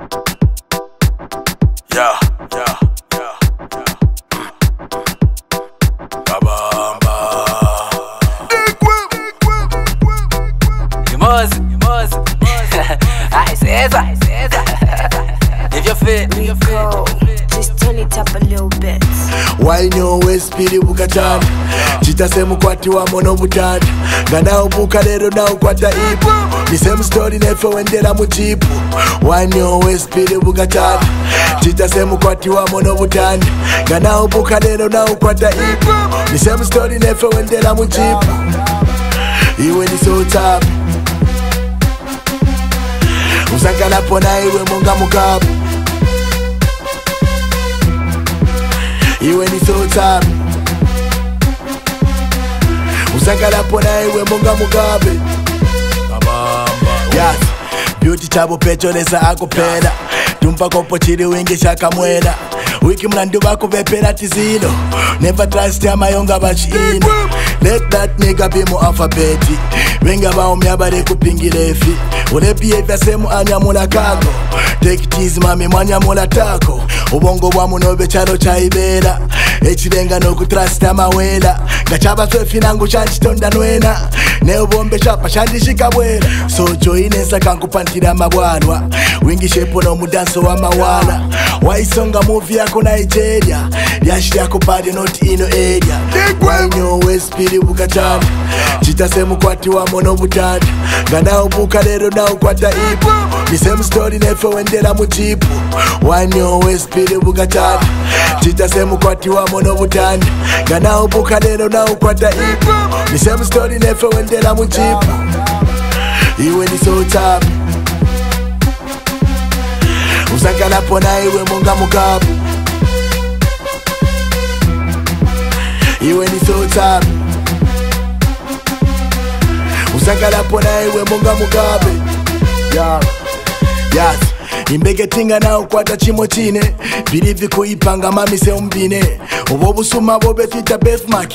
Yeah, yeah, yeah, yeah. If you're fit, if you're fit. tap a little bit wine your waist pili buka tap chita semu kwati wa mono mutata nga nao buka lero nao kwata ipo ni same story nefe wendela mchipu wine your waist pili buka tap chita semu kwati wa mono mutata nga nao buka lero nao kwata ipo ni same story nefe wendela mchipu iwe ni so tap usangalapo na iwe munga mukapu weni so tsami usangalapo naiwe monga mugabe yas beauty chabo petolesa akuphela tumpa kopo chili wingi chakamwela wiki mlandu vakuvepela tizilo neva trust amayonga vachiini let that nigga be mu afabeti vengavao myavare kupingilefi ulepiefya semu anyamula kako tektizimami mwanyamula tako uvongo vwa munove chalo chaivera echilenga nokutrasta mawela ngachavaswefinangu chachitondanwena neuvombe chapa chandishikabwera so joinesa kankupandira mabwalwa wingishepo nomudanso wa mawala waisonga muvi yaku nigeria yashiryakupadi not ino area mbiri bukatama chita semukwati wamo nomutata ngandaobuka lero ndaukwata ipo misemustori nefewendera muchipo wanyowespiri bukatama chita semukwati wamo nomutanda ngandaobuka lero ndaukwata ipo misemustori nefewendera muchipo iwe nisotami usangalapona iwe monga mukapu iwe nisotami sangalapo naiwe monga mugabe yeah. yes imbegetinga nawo kwata chimo chine bilivi kuipanga mamise umbine ubobusuma bobefita bethmak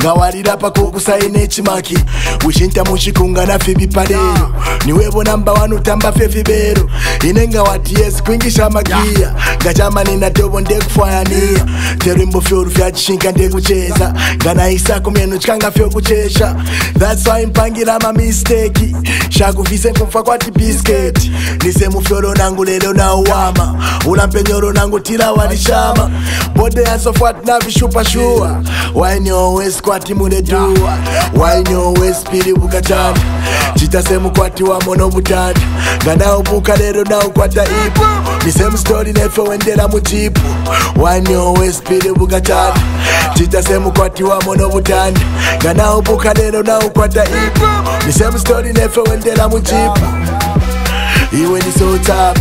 ngawalira pakokusaina echimaki uchinta muchikunga na fibi padero niwevo namba 1 utamba fefibero inenga wati yes kwingisha magiya ngachamanina tobo ndekufwayaniya terwimbo fyoru fyachishinga ndekucheza ngana isa kumyenu chikanga fyokuchesha thats why impangira mamisteki shakuvise nkumfa kwati bisketi lise mufyolo nangu lelo nauwama ula mpenyolo nangu tila walishama bode yasofuati navishupashuwa waini always kwati muleduwa waini always pili bukatani chita semukwati wamo nomutata ngandaobuka lero ndaokwata ipo nisemustori nefewendera muchipo wanyowespiri bukatata chita semukwati wamo nomutanda ngandaobuka lero ndaokwata ipo nisemustori nefewendera muchipo iwe nisotsapi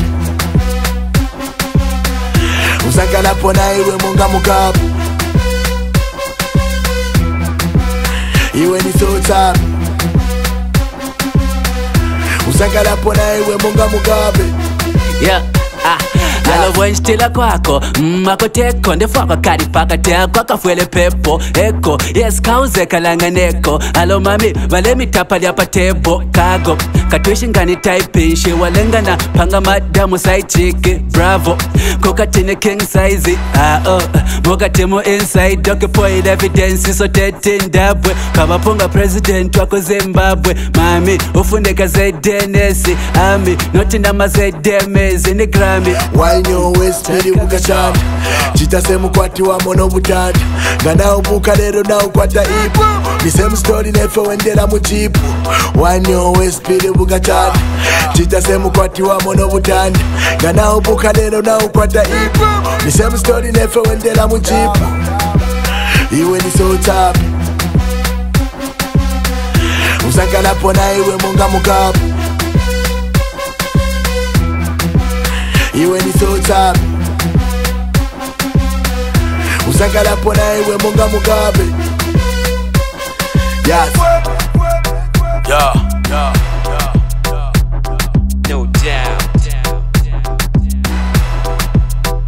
usangalapona iwe munga mukapu iwe nisotsapi uzangalapo naewe munga mugabe yeah. ah. alova kwako makoteko mm, ndefwakwa ako kafwele pepo eko yes kauze kalanganeko alo mami vale mitapa kago katoshingane taipenshe walengana panga madamu saicheke bravo kokatene king size ao ah, oh. mokatemo inside dokepoid evidence sotete ndabwe kavaponga president wako zimbabwe mami ofundeka zdns ami notinama zdms negrami chita semukwati wamo nomutata nganaomuka lero naukwata ipo nisemustori nefewendera muchipo wanyowespiri bukatata chita semukwati wamo nomutanda nganaomuka lero naukwata ipo nisemustori nefewendera muchipo iwe nisotsapi usangalapona iwe munga mukapo iwe nisotsapi uzagalapo nayewemonga yeah. mugabe yes. yeah,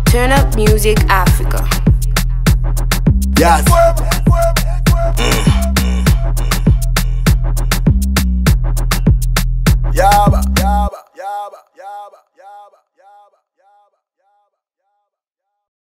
Turn up music Africa. Yes. Mm.